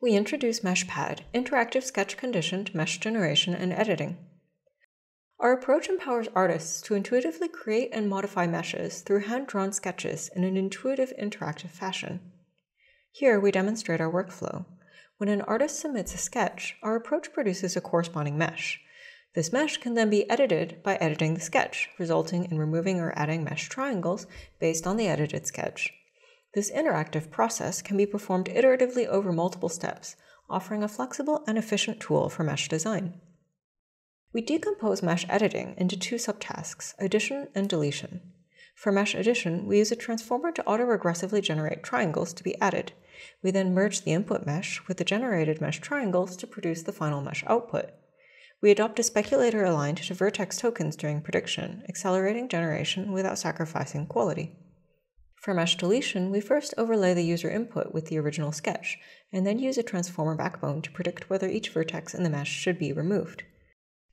We introduce MeshPad, interactive sketch conditioned mesh generation and editing. Our approach empowers artists to intuitively create and modify meshes through hand-drawn sketches in an intuitive, interactive fashion. Here we demonstrate our workflow. When an artist submits a sketch, our approach produces a corresponding mesh. This mesh can then be edited by editing the sketch, resulting in removing or adding mesh triangles based on the edited sketch. This interactive process can be performed iteratively over multiple steps, offering a flexible and efficient tool for mesh design. We decompose mesh editing into two subtasks, addition and deletion. For mesh addition, we use a transformer to auto-regressively generate triangles to be added. We then merge the input mesh with the generated mesh triangles to produce the final mesh output. We adopt a speculator aligned to vertex tokens during prediction, accelerating generation without sacrificing quality. For mesh deletion, we first overlay the user input with the original sketch, and then use a transformer backbone to predict whether each vertex in the mesh should be removed.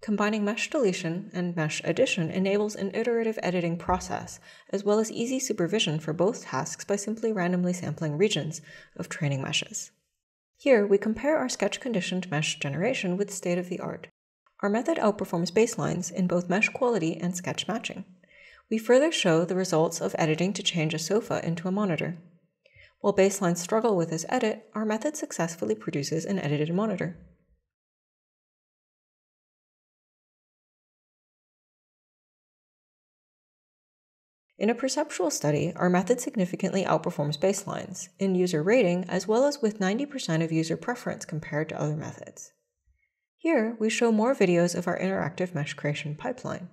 Combining mesh deletion and mesh addition enables an iterative editing process, as well as easy supervision for both tasks by simply randomly sampling regions of training meshes. Here, we compare our sketch conditioned mesh generation with state of the art. Our method outperforms baselines in both mesh quality and sketch matching we further show the results of editing to change a sofa into a monitor. While baselines struggle with this edit, our method successfully produces an edited monitor. In a perceptual study, our method significantly outperforms baselines, in user rating as well as with 90% of user preference compared to other methods. Here, we show more videos of our interactive mesh creation pipeline.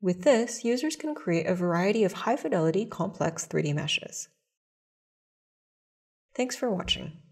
With this, users can create a variety of high-fidelity, complex 3D meshes. Thanks for watching.